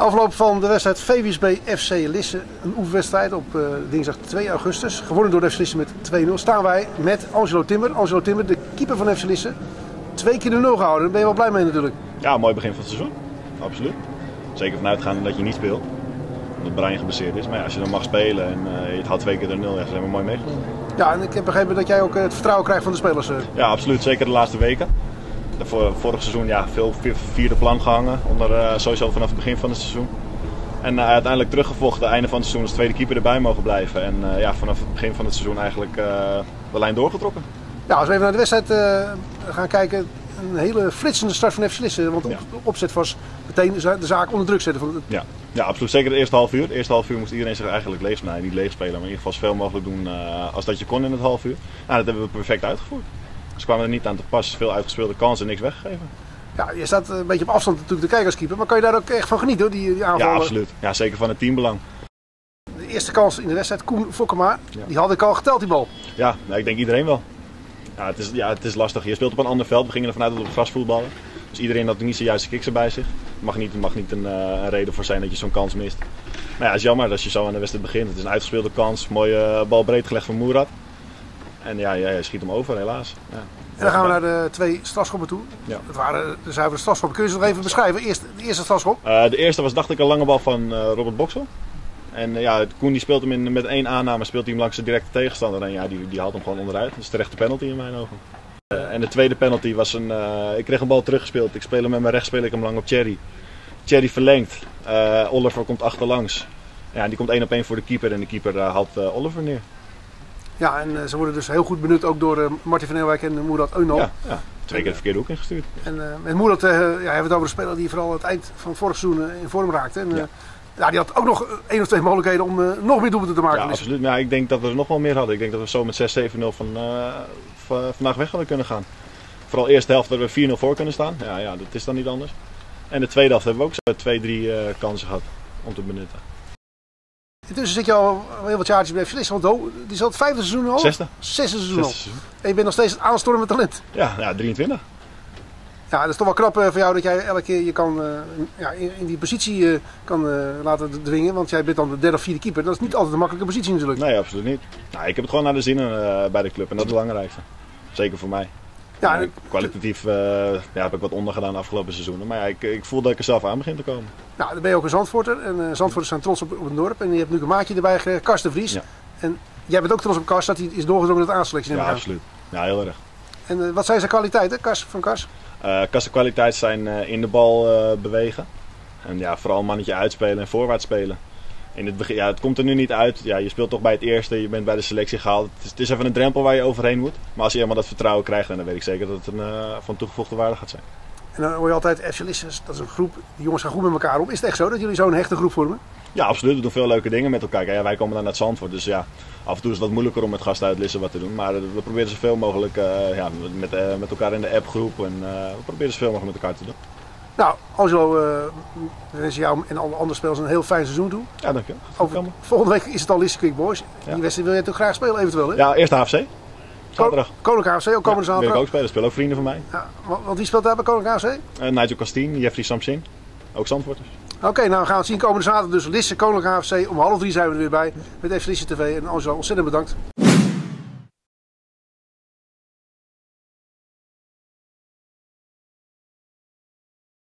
Afloop van de wedstrijd VWSB FC Lisse. Een oefenwedstrijd op uh, dinsdag 2 augustus. Gewonnen door de FC Lisse met 2-0. Staan wij met Angelo Timmer. Angelo Timmer, de keeper van FC Lisse. Twee keer de 0 gehouden. Daar ben je wel blij mee natuurlijk. Ja, mooi begin van het seizoen. Absoluut. Zeker vanuitgaande dat je niet speelt. Omdat Brian geblesseerd is. Maar ja, als je dan mag spelen en uh, je houdt twee keer de 0, ja, alleen maar mooi meegedaan. Ja, en ik heb begrepen dat jij ook het vertrouwen krijgt van de spelers. Ja, absoluut. Zeker de laatste weken. Vorig seizoen ja, veel vierde plan gehangen, onder, uh, sowieso vanaf het begin van het seizoen. En uh, uiteindelijk teruggevochten, einde van het seizoen, als tweede keeper erbij mogen blijven. En uh, ja, vanaf het begin van het seizoen eigenlijk de lijn doorgetrokken. Ja, als we even naar de wedstrijd gaan kijken, een hele flitsende start van FC Lisse. Want de opzet was meteen de zaak onder druk zetten. Van het... ja. ja, absoluut. Zeker de eerste half uur. De eerste half uur moest iedereen zich eigenlijk leeg nou, niet leeg spelen, maar in ieder geval zoveel mogelijk doen als dat je kon in het half uur. Nou, dat hebben we perfect uitgevoerd. Ze kwamen er niet aan te pas. Veel uitgespeelde kansen, niks weggegeven. Ja, je staat een beetje op afstand natuurlijk de kijkerskeeper. Maar kan je daar ook echt van genieten hoor, die, die aanvallen? Ja, absoluut. Ja, zeker van het teambelang. De eerste kans in de wedstrijd, Koen Fokkema, die had ik al geteld die bal. Ja, nou, ik denk iedereen wel. Ja het, is, ja, het is lastig. Je speelt op een ander veld. We gingen er vanuit dat we grasvoetballen. Dus iedereen had niet zijn juiste kiksen bij zich. Er mag niet, mag niet een, uh, een, reden voor zijn dat je zo'n kans mist. Maar ja, het is jammer als je zo aan de wedstrijd begint. Het is een uitgespeelde kans. Mooie bal breed gelegd van Moerad. En ja, jij schiet hem over helaas. Ja. En dan gaan we naar de twee strafschoppen toe. Ja. Dat waren de zuivere strafschoppen. Kun je ze nog even beschrijven? Eerst, de eerste strafschop? Uh, de eerste was dacht ik een lange bal van uh, Robert Boksel. En uh, ja, Koen die speelt hem in, met één aanname speelt hij hem langs de directe tegenstander. En ja, die, die haalt hem gewoon onderuit. Dat is de penalty in mijn ogen. en de tweede penalty was een... ik kreeg een bal teruggespeeld. Ik speel hem met mijn rechts, speel ik hem lang op Thierry. Thierry verlengt. Oliver komt achterlangs. Ja, die komt één op één voor de keeper en de keeper haalt Oliver neer. Ja, en uh, ze worden dus heel goed benut ook door uh, Martin van Eelwijk en Moerad Eunal. Ja, ja, twee keer de verkeerde hoek ingestuurd. En uh, met Moerad ja, hebben we het over een speler die vooral het eind van vorig seizoen in vorm raakte. En, ja. ja. die had ook nog één of twee mogelijkheden om nog meer doelpunten te maken. Ja, absoluut. Maar ik denk dat we er nog wel meer hadden. Ik denk dat we zo met 6-7-0 van, van, vandaag weg hadden kunnen gaan. Vooral de eerste helft dat we 4-0 voor kunnen staan. Ja, ja, dat is dan niet anders. En de tweede helft hebben we ook zo twee, drie kansen gehad om te benutten. Intussen zit je al heel wat jaartjes bij FC die is al het vijfde seizoen al? Zesde. Zesde seizoen al. En je bent nog steeds het aanstormend talent. Ja, ja 23. Ja, dat is toch wel knap uh, voor jou dat jij elke keer je kan, uh, ja, in, in, die positie uh, kan laten dwingen. Want jij bent dan de derde of vierde keeper. Dat is niet altijd een makkelijke positie natuurlijk. Nee, absoluut niet. Nou, ik heb het gewoon naar de zin bij de club en dat is het belangrijkste. Zeker voor mij. Ja, kwalitatief ja, heb ik wat onder gedaan de afgelopen seizoenen. Maar ja, ik, ik voel dat ik er zelf aan begin te komen. Nou, dan ben je ook een Zandvoorter. En uh, Zandvoorters zijn trots op, op het dorp. En je hebt nu een maatje erbij gekregen, Kars de Vries. Ja. En jij bent ook trots op Kars dat hij is doorgedrongen het aanselectie. Ja, absoluut. Ja, heel erg. En uh, wat zijn zijn kwaliteiten, Kars, van Kars? Kars' kwaliteiten zijn in de bal bewegen. En ja, vooral mannetje uitspelen en voorwaarts spelen in het begin, ja, het komt er nu niet uit. Ja, je speelt toch bij het eerste, je bent bij de selectie gehaald. Het is, het is even een drempel waar je overheen moet. Maar als je helemaal dat vertrouwen krijgt, dan weet ik zeker dat het een, uh, van toegevoegde waarde gaat zijn. En dan hoor je altijd, Echelisses, dat is een groep, die jongens gaan goed met elkaar om. Is het echt zo dat jullie zo'n hechte groep vormen? Ja, absoluut. We doen veel leuke dingen met elkaar. Ja, wij komen dan naar het Zandvoort, dus ja, af en toe is het wat moeilijker om met gasten uit Lissen wat te doen. Maar we proberen zoveel mogelijk uh, ja, met, uh, met elkaar in de appgroep en we proberen zoveel mogelijk met elkaar te doen. Nou, Angelo, we wensen jou en alle andere spelers een heel fijn seizoen toe. Ja, dank je. Over, volgende week is het al Lisse Quick Boys. Ja. Die wedstrijd wil jij toch graag spelen eventueel, hè? Ja, eerst HFC. Zaterdag. Koninklijke HFC, ook komende ja, zaterdag. wil ik ook spelen. Dat spelen ook vrienden van mij. Ja, want wie speelt daar bij Koninklijke HFC? Uh, Nigel Castien, Jeffrey Samsin. Ook Zandvoorters. Oké, okay, nou we gaan het zien komende zaterdag. Dus Lisse Koninklijke HFC. Om half drie zijn we er weer bij met FC Lisse TV. En Angelo, ontzettend bedankt.